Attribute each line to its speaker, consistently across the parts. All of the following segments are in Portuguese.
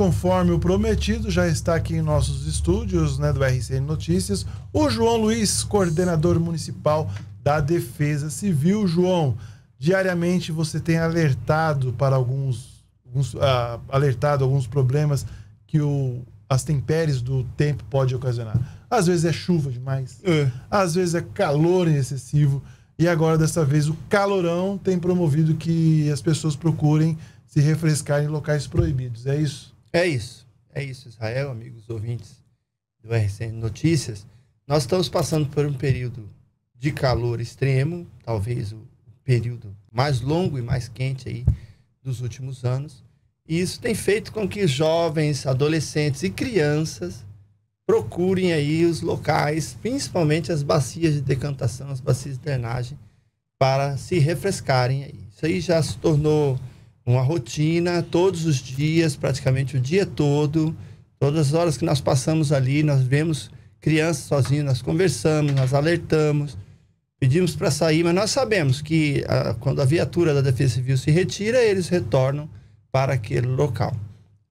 Speaker 1: conforme o prometido, já está aqui em nossos estúdios né, do RCN Notícias, o João Luiz, coordenador municipal da Defesa Civil. João, diariamente você tem alertado para alguns, alguns uh, alertado alguns problemas que o, as tempéries do tempo pode ocasionar. Às vezes é chuva demais, é. às vezes é calor excessivo. E agora, dessa vez, o calorão tem promovido que as pessoas procurem se refrescar em locais proibidos. É isso?
Speaker 2: É isso. É isso, Israel, amigos ouvintes do RCN Notícias. Nós estamos passando por um período de calor extremo, talvez o período mais longo e mais quente aí dos últimos anos. E isso tem feito com que jovens, adolescentes e crianças procurem aí os locais, principalmente as bacias de decantação, as bacias de drenagem, para se refrescarem aí. Isso aí já se tornou uma rotina, todos os dias, praticamente o dia todo, todas as horas que nós passamos ali, nós vemos crianças sozinhas, nós conversamos, nós alertamos, pedimos para sair, mas nós sabemos que a, quando a viatura da Defesa Civil se retira, eles retornam para aquele local.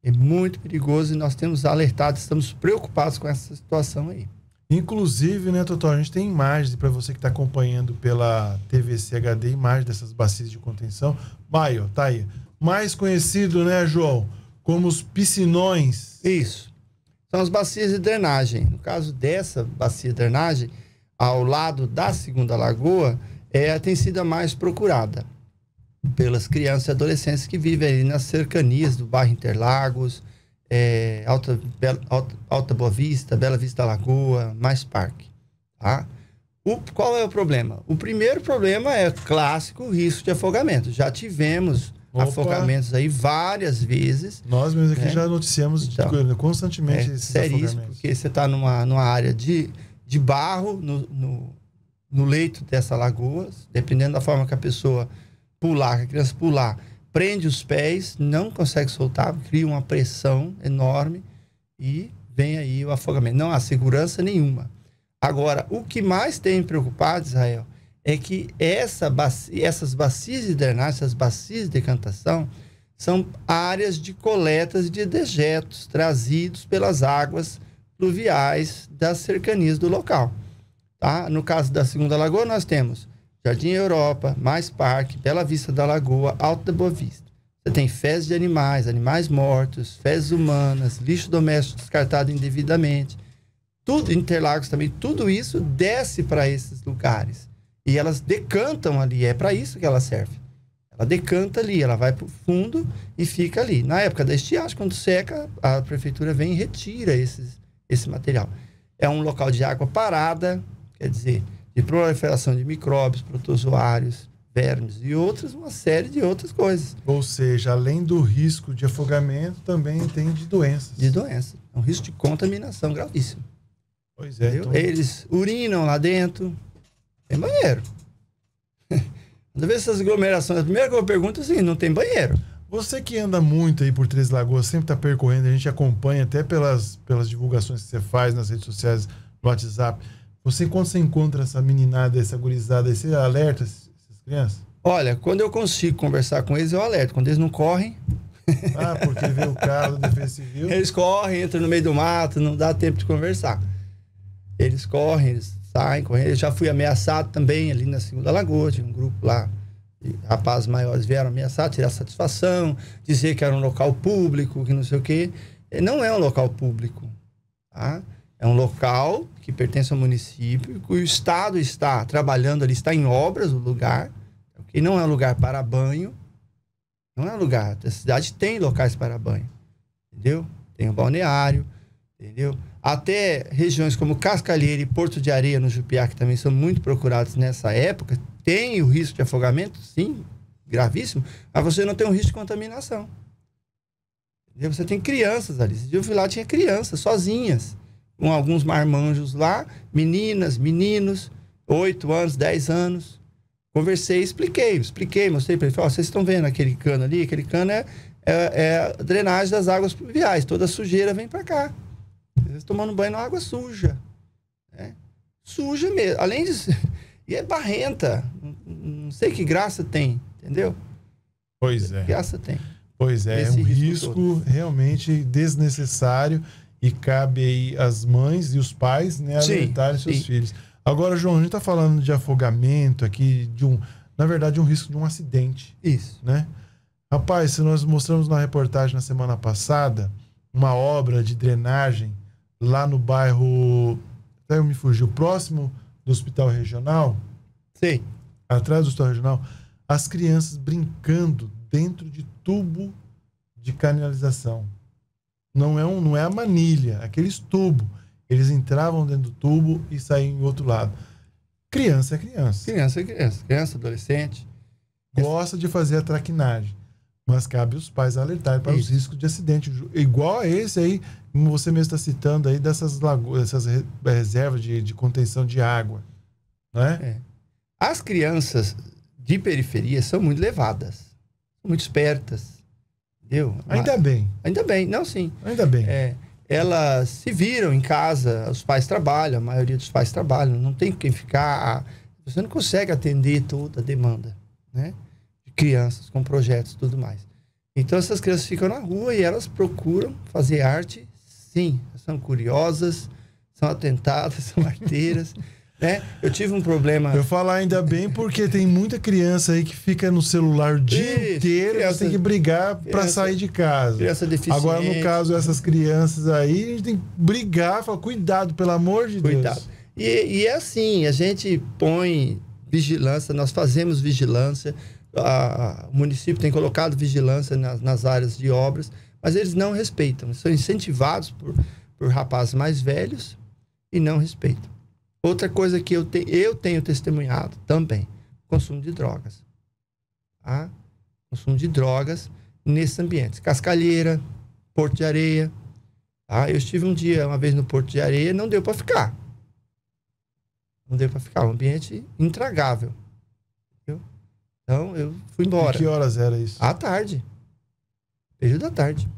Speaker 2: É muito perigoso e nós temos alertado, estamos preocupados com essa situação aí.
Speaker 1: Inclusive, né, Totó, a gente tem imagens para você que está acompanhando pela TVC HD, imagens dessas bacias de contenção. Maio, tá aí. Mais conhecido, né, João, como os piscinões.
Speaker 2: Isso. São as bacias de drenagem. No caso dessa bacia de drenagem, ao lado da segunda lagoa, é, tem sido a mais procurada pelas crianças e adolescentes que vivem ali nas cercanias do bairro Interlagos, é, Alta, Bela, Alta, Alta Boa Vista, Bela Vista Lagoa, mais parque. Tá? O, qual é o problema? O primeiro problema é clássico risco de afogamento. Já tivemos Opa. afogamentos aí várias vezes.
Speaker 1: Nós mesmos aqui né? já noticiamos então, constantemente é esses
Speaker 2: seríssimo, porque você está numa, numa área de, de barro no, no, no leito dessa lagoa, dependendo da forma que a pessoa pular, que a criança pular, prende os pés, não consegue soltar, cria uma pressão enorme e vem aí o afogamento. Não há segurança nenhuma. Agora, o que mais tem preocupado, Israel, é que essa bacia, essas bacias de drenagem, essas bacias de decantação, são áreas de coletas de dejetos trazidos pelas águas pluviais das cercanias do local. Tá? No caso da Segunda Lagoa, nós temos Jardim Europa, Mais Parque, Bela Vista da Lagoa, Alto da Boa Vista. Você tem fezes de animais, animais mortos, fezes humanas, lixo doméstico descartado indevidamente. Tudo, Interlagos também, tudo isso desce para esses lugares. E elas decantam ali, é para isso que ela serve. Ela decanta ali, ela vai para o fundo e fica ali. Na época da estiagem, quando seca, a prefeitura vem e retira esses, esse material. É um local de água parada, quer dizer, de proliferação de micróbios, protozoários, vermes e outras, uma série de outras coisas.
Speaker 1: Ou seja, além do risco de afogamento, também tem de doenças.
Speaker 2: De doença. É um risco de contaminação gravíssimo.
Speaker 1: Pois é.
Speaker 2: Então... Eles urinam lá dentro. Tem banheiro. Quando vê essas aglomerações, a primeira que eu pergunto é assim, não tem banheiro.
Speaker 1: Você que anda muito aí por Três Lagoas, sempre está percorrendo, a gente acompanha até pelas, pelas divulgações que você faz nas redes sociais, no WhatsApp. Você, quando você encontra essa meninada, essa gurizada, você alerta essas crianças?
Speaker 2: Olha, quando eu consigo conversar com eles, eu alerto. Quando eles não correm.
Speaker 1: Ah, porque vê o carro da Defesa Civil.
Speaker 2: Eles correm, entram no meio do mato, não dá tempo de conversar. Eles correm, eles saem correndo. Eu já fui ameaçado também ali na Segunda Lagoa, tinha um grupo lá. De rapazes maiores vieram ameaçar, tirar satisfação, dizer que era um local público, que não sei o quê. Não é um local público. Tá? É um local que pertence ao município, que o Estado está trabalhando ali, está em obras o lugar, que não é lugar para banho, não é lugar. A cidade tem locais para banho, entendeu? Tem o balneário, entendeu? Até regiões como Cascalheira e Porto de Areia, no Jupiá, que também são muito procurados nessa época, tem o risco de afogamento, sim, gravíssimo, mas você não tem um risco de contaminação. Você tem crianças ali. Eu fui lá, tinha crianças sozinhas com alguns marmanjos lá, meninas, meninos, 8 anos, 10 anos. Conversei, expliquei, expliquei, mostrei para ele. Oh, vocês estão vendo aquele cano ali? Aquele cano é, é, é drenagem das águas pluviais. Toda a sujeira vem para cá. Vocês tomando banho na água suja. Né? Suja mesmo. Além de. E é barrenta. Não, sei que graça tem, entendeu?
Speaker 1: Pois é.
Speaker 2: Que graça tem.
Speaker 1: Pois é, é um risco, risco realmente desnecessário e cabe aí às mães e os pais né, alertarem seus sim. filhos. Agora, João, a gente está falando de afogamento aqui, de um, na verdade, um risco de um acidente.
Speaker 2: Isso.
Speaker 1: Né? Rapaz, se nós mostramos na reportagem na semana passada uma obra de drenagem lá no bairro. Até me fugiu, próximo do hospital regional.
Speaker 2: Sim.
Speaker 1: Atrás do hospital regional. As crianças brincando dentro de tubo de canalização. Não é, um, não é a manilha, aqueles tubos. Eles entravam dentro do tubo e saíam em outro lado. Criança é criança.
Speaker 2: Criança é criança. Criança, adolescente.
Speaker 1: Gosta de fazer a traquinagem. Mas cabe os pais alertarem para Isso. os riscos de acidente. Igual a esse aí, como você mesmo está citando aí, dessas lagoas, essas reservas de, de contenção de água. Né?
Speaker 2: É. As crianças de periferia são muito levadas, muito espertas. Entendeu?
Speaker 1: Ainda Mas, bem.
Speaker 2: Ainda bem, não, sim.
Speaker 1: Ainda bem.
Speaker 2: É, elas se viram em casa, os pais trabalham, a maioria dos pais trabalham, não tem quem ficar. Você não consegue atender toda a demanda, né? Crianças com projetos e tudo mais. Então essas crianças ficam na rua e elas procuram fazer arte, sim. São curiosas, são atentadas, são arteiras. Né? Eu tive um problema.
Speaker 1: Eu falo ainda bem porque tem muita criança aí que fica no celular o dia Isso, inteiro criança, e tem que brigar para sair de casa.
Speaker 2: Criança deficiente.
Speaker 1: Agora, no caso, essas crianças aí, a gente tem que brigar, falar, cuidado, pelo amor de cuidado. Deus.
Speaker 2: E, e é assim, a gente põe vigilância, nós fazemos vigilância, a, o município tem colocado vigilância nas, nas áreas de obras, mas eles não respeitam. São incentivados por, por rapazes mais velhos e não respeitam. Outra coisa que eu, te, eu tenho testemunhado também, consumo de drogas. Tá? Consumo de drogas nesses ambientes. Cascalheira, Porto de Areia. Tá? Eu estive um dia, uma vez no Porto de Areia, não deu para ficar. Não deu para ficar. Um ambiente intragável. Então, eu fui embora.
Speaker 1: E que horas era isso?
Speaker 2: À tarde. Período da tarde.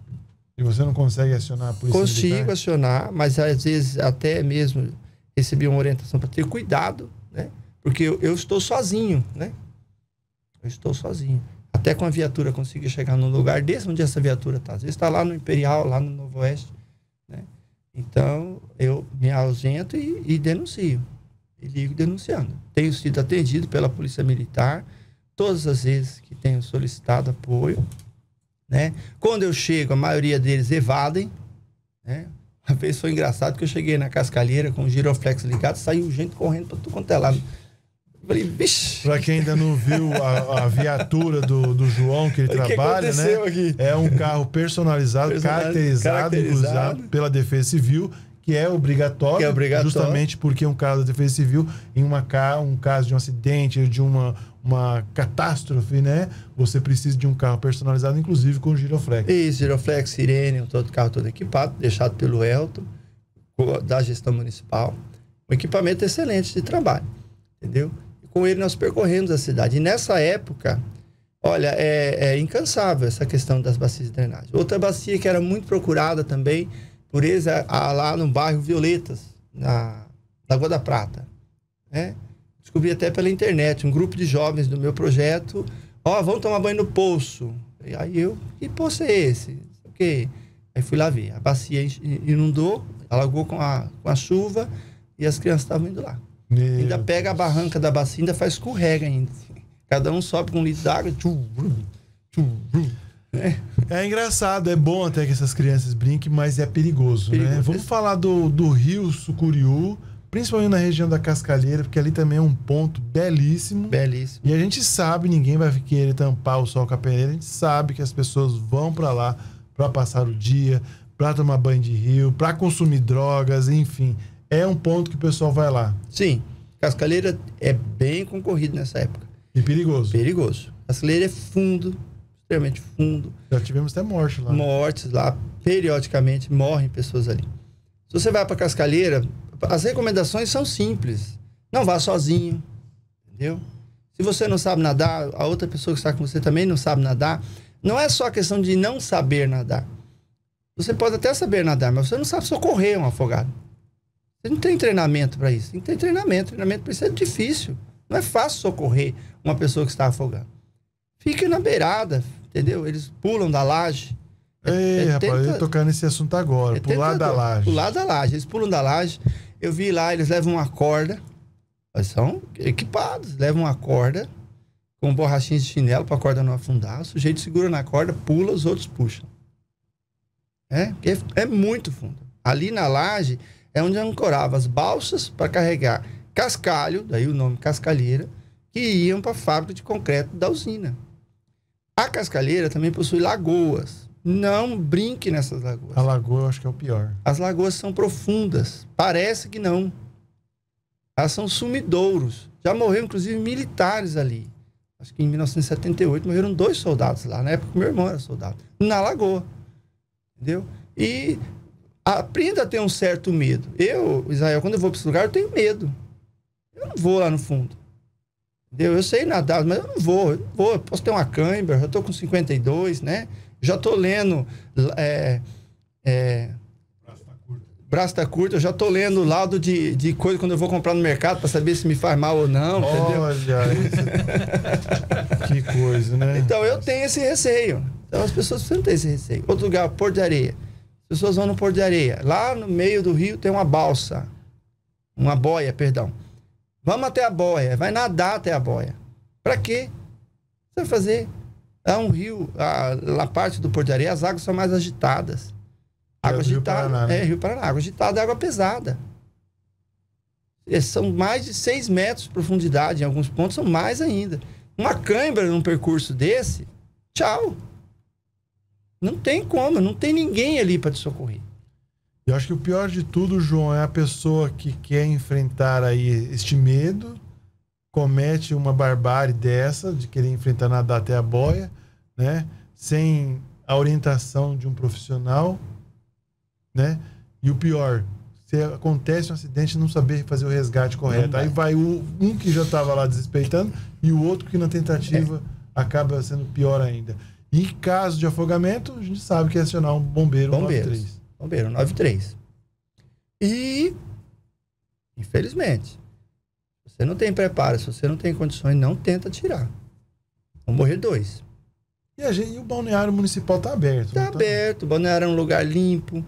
Speaker 1: E você não consegue acionar a polícia
Speaker 2: Consigo
Speaker 1: militar?
Speaker 2: acionar, mas às vezes até mesmo recebi uma orientação para ter cuidado, né? Porque eu, eu, estou sozinho, né? Eu estou sozinho. Até com a viatura conseguir chegar num lugar desse onde essa viatura está. Às vezes está lá no Imperial, lá no Novo Oeste, né? Então, eu me ausento e, e denuncio. E ligo denunciando. Tenho sido atendido pela Polícia Militar todas as vezes que tenho solicitado apoio, né? Quando eu chego, a maioria deles evadem, né? Uma vez foi engraçado que eu cheguei na cascalheira com o giroflex ligado, saiu gente correndo para tudo quanto é lado.
Speaker 1: Falei, bicho. Pra quem ainda não viu a, a viatura do, do João que ele trabalha, né? Aqui? É um carro personalizado, personalizado caracterizado, caracterizado. pela Defesa Civil que é obrigatório, que é obrigatório, justamente porque um caso da Defesa Civil, em uma, um caso de um acidente, de uma, uma catástrofe, né? Você precisa de um carro personalizado, inclusive com giroflex.
Speaker 2: Isso, giroflex, sirene, todo carro todo equipado, deixado pelo Elton, da gestão municipal. Um equipamento excelente de trabalho, entendeu? E com ele nós percorremos a cidade. E nessa época, olha, é, é incansável essa questão das bacias de drenagem. Outra bacia que era muito procurada também por eles a, lá no bairro Violetas, na Lagoa da Prata. Né? Descobri até pela internet, um grupo de jovens do meu projeto, ó, oh, vamos tomar banho no poço. E aí eu, que poço é esse? O quê? Aí fui lá ver. A bacia inundou, alagou com a, com a chuva e as crianças estavam indo lá. Meu ainda pega a barranca da bacia, ainda faz escorrega ainda. Cada um sobe com um litro d'água.
Speaker 1: É. é engraçado, é bom até que essas crianças brinquem, mas é perigoso, né? perigoso. né? Vamos falar do, do rio Sucuriú, principalmente na região da Cascalheira, porque ali também é um ponto belíssimo.
Speaker 2: Belíssimo.
Speaker 1: E a gente sabe, ninguém vai querer tampar o sol com a peneira, a gente sabe que as pessoas vão para lá para passar o dia, para tomar banho de rio, para consumir drogas, enfim. É um ponto que o pessoal vai lá.
Speaker 2: Sim. Cascalheira é bem concorrido nessa época.
Speaker 1: E perigoso.
Speaker 2: Perigoso. Cascalheira é fundo, extremamente fundo.
Speaker 1: Já tivemos até morte lá.
Speaker 2: Mortes lá, periodicamente morrem pessoas ali. Se você vai para Cascalheira, as recomendações são simples. Não vá sozinho, entendeu? Se você não sabe nadar, a outra pessoa que está com você também não sabe nadar. Não é só questão de não saber nadar. Você pode até saber nadar, mas você não sabe socorrer um afogado. Você não tem treinamento para isso. Tem que ter treinamento. Treinamento para isso é difícil. Não é fácil socorrer uma pessoa que está afogando. Fique na beirada, entendeu? Eles pulam da laje.
Speaker 1: É, Ei, é, rapaz, tenta, eu ia tocar nesse assunto agora. É pular da laje.
Speaker 2: Pular da laje. Eles pulam da laje. Eu vi lá, eles levam uma corda. Eles são equipados, levam uma corda com borrachinhas de chinelo para a corda não afundar. O sujeito segura na corda, pula, os outros puxam. É, é, é muito fundo. Ali na laje é onde ancorava as balsas para carregar cascalho, daí o nome cascalheira, que iam para a fábrica de concreto da usina. A cascalheira também possui lagoas. Não brinque nessas lagoas.
Speaker 1: A lagoa eu acho que é o pior.
Speaker 2: As lagoas são profundas. Parece que não. Elas são sumidouros. Já morreram, inclusive, militares ali. Acho que em 1978 morreram dois soldados lá. Na época, meu irmão era soldado. Na lagoa. Entendeu? E aprenda a ter um certo medo. Eu, Israel, quando eu vou para esse lugar, eu tenho medo. Eu não vou lá no fundo. Entendeu? Eu sei nadar, mas eu não vou. Eu não vou. Eu posso ter uma câimbra, eu tô com 52, né? Já tô lendo. É, é, braço tá curto, eu já tô lendo laudo de, de coisa quando eu vou comprar no mercado para saber se me faz mal ou não.
Speaker 1: Olha, que coisa, né?
Speaker 2: Então eu tenho esse receio. Então as pessoas precisam ter esse receio. Outro lugar, Porto de Areia. As pessoas vão no Porto de Areia. Lá no meio do rio tem uma balsa. Uma boia, perdão. Vamos até a boia, vai nadar até a boia. Para quê? Você vai fazer. É um rio, a, na parte do Porto de Areia, as águas são mais agitadas. É água é agitada. Paraná, né? É, Rio Paraná. Água agitada é água pesada. são mais de 6 metros de profundidade, em alguns pontos são mais ainda. Uma câimbra num percurso desse, tchau. Não tem como, não tem ninguém ali para te socorrer.
Speaker 1: Eu acho que o pior de tudo, João, é a pessoa que quer enfrentar aí este medo, comete uma barbárie dessa, de querer enfrentar nadar até a boia, né? Sem a orientação de um profissional, né? E o pior, se acontece um acidente não saber fazer o resgate correto. Aí vai o, um que já estava lá desrespeitando e o outro que na tentativa é. acaba sendo pior ainda. E em caso de afogamento, a gente sabe que é acionar um bombeiro
Speaker 2: Bombeiros. 93. Bombeiro 93. E, infelizmente, você não tem preparo, se você não tem condições, não tenta tirar. Vão morrer dois.
Speaker 1: E, a gente, e o balneário municipal está aberto?
Speaker 2: Está tá? aberto. O balneário é um lugar limpo.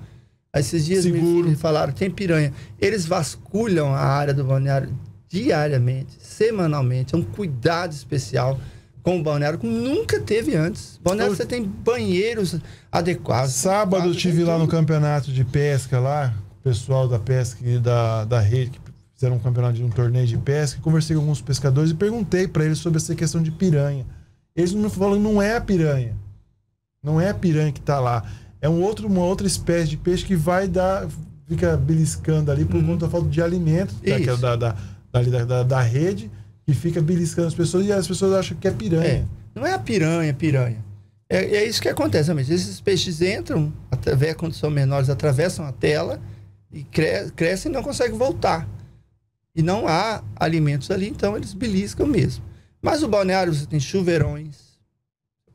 Speaker 2: Esses dias Seguro. me falaram, tem piranha. Eles vasculham a área do balneário diariamente, semanalmente. É um cuidado especial com o balneário como nunca teve antes. Balneário você tem banheiros adequados.
Speaker 1: Sábado eu estive lá no campeonato de pesca lá, o pessoal da pesca e da, da rede que fizeram um campeonato de um torneio de pesca, conversei com alguns pescadores e perguntei para eles sobre essa questão de piranha. Eles me falaram não é a piranha. Não é a piranha que está lá. É um outro, uma outra espécie de peixe que vai dar, fica beliscando ali por uhum. conta da falta de alimento da, da, da, da, da rede que fica beliscando as pessoas e as pessoas acham que é piranha. É.
Speaker 2: Não é a piranha, piranha. É, é isso que acontece, realmente. Esses peixes entram, através, quando são menores, atravessam a tela e cre crescem e não conseguem voltar. E não há alimentos ali, então eles beliscam mesmo. Mas o balneário você tem chuveirões,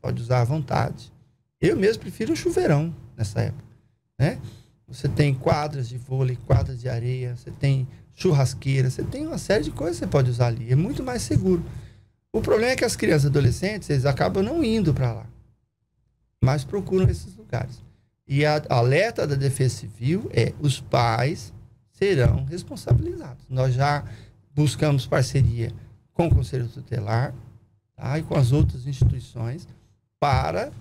Speaker 2: pode usar à vontade. Eu mesmo prefiro um chuveirão nessa época, né? Você tem quadras de vôlei, quadras de areia, você tem churrasqueira, você tem uma série de coisas que você pode usar ali. É muito mais seguro. O problema é que as crianças e adolescentes, eles acabam não indo para lá, mas procuram esses lugares. E a alerta da Defesa Civil é: os pais serão responsabilizados. Nós já buscamos parceria com o Conselho Tutelar tá? e com as outras instituições para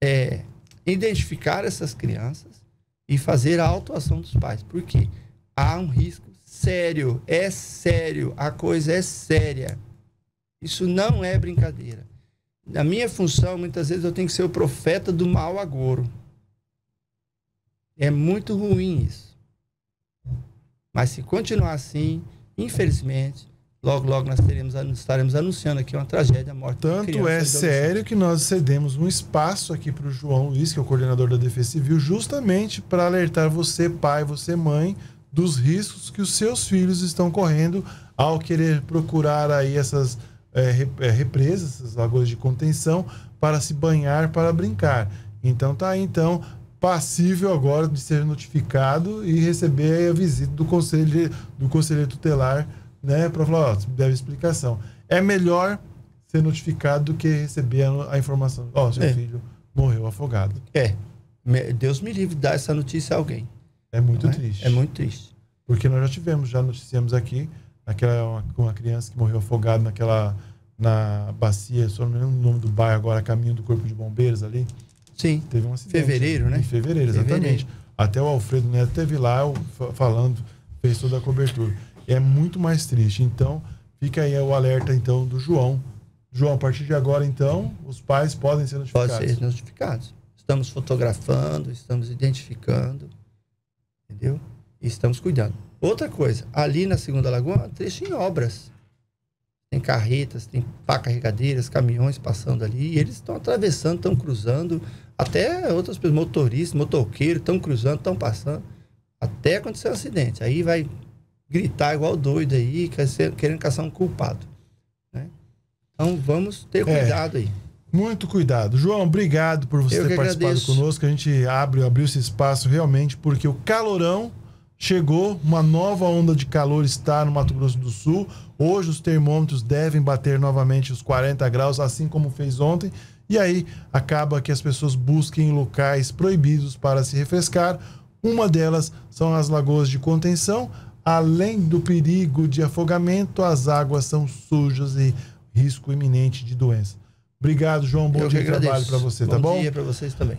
Speaker 2: é, identificar essas crianças e fazer a autuação dos pais. Por quê? Há um risco sério, é sério, a coisa é séria. Isso não é brincadeira. Na minha função, muitas vezes eu tenho que ser o profeta do mal agouro. É muito ruim isso. Mas se continuar assim, infelizmente, logo, logo nós teremos, estaremos anunciando aqui uma tragédia, a morte
Speaker 1: Tanto é sério que nós cedemos um espaço aqui para o João Luiz, que é o coordenador da Defesa Civil, justamente para alertar você, pai, você, mãe, dos riscos que os seus filhos estão correndo ao querer procurar aí essas é, é, represas, essas lagoas de contenção para se banhar, para brincar. Então tá aí, então passível agora de ser notificado e receber a visita do conselho do conselheiro tutelar, né, para falar, ó, deve explicação. É melhor ser notificado do que receber a, a informação. Ó, seu
Speaker 2: É.
Speaker 1: filho morreu afogado.
Speaker 2: É. Deus me livre de dar essa notícia a alguém.
Speaker 1: É muito
Speaker 2: é?
Speaker 1: triste.
Speaker 2: É muito triste.
Speaker 1: Porque nós já tivemos, já noticiamos aqui, aquela, uma, uma criança que morreu afogada naquela, na bacia, só não me lembro o nome do bairro agora, caminho do Corpo de Bombeiros ali.
Speaker 2: Sim.
Speaker 1: Teve um acidente.
Speaker 2: Fevereiro, né?
Speaker 1: Em fevereiro, exatamente.
Speaker 2: Fevereiro.
Speaker 1: Até o Alfredo Neto teve lá falando, fez toda a cobertura. É muito mais triste. Então, fica aí o alerta então do João. João, a partir de agora, então, os pais podem ser notificados.
Speaker 2: ser notificados. Estamos fotografando, estamos identificando, entendeu? E estamos cuidando. Outra coisa, ali na Segunda Lagoa, trecho em obras. Tem carretas, tem pá carregadeiras, caminhões passando ali, e eles estão atravessando, estão cruzando. Até outras pessoas, motoristas, motoqueiros, estão cruzando, estão passando. Até acontecer um acidente. Aí vai gritar igual doido aí, querendo caçar um culpado. né? Então vamos ter
Speaker 1: É.
Speaker 2: cuidado aí.
Speaker 1: Muito cuidado. João, obrigado por você
Speaker 2: Eu
Speaker 1: ter participado
Speaker 2: agradeço.
Speaker 1: conosco. A gente abre, abriu esse espaço realmente porque o calorão chegou, uma nova onda de calor está no Mato Grosso do Sul. Hoje os termômetros devem bater novamente os 40 graus, assim como fez ontem. E aí acaba que as pessoas busquem locais proibidos para se refrescar. Uma delas são as lagoas de contenção. Além do perigo de afogamento, as águas são sujas e risco iminente de doença. Obrigado, João. Bom
Speaker 2: Eu
Speaker 1: dia de trabalho para você, tá bom?
Speaker 2: Bom dia para vocês também.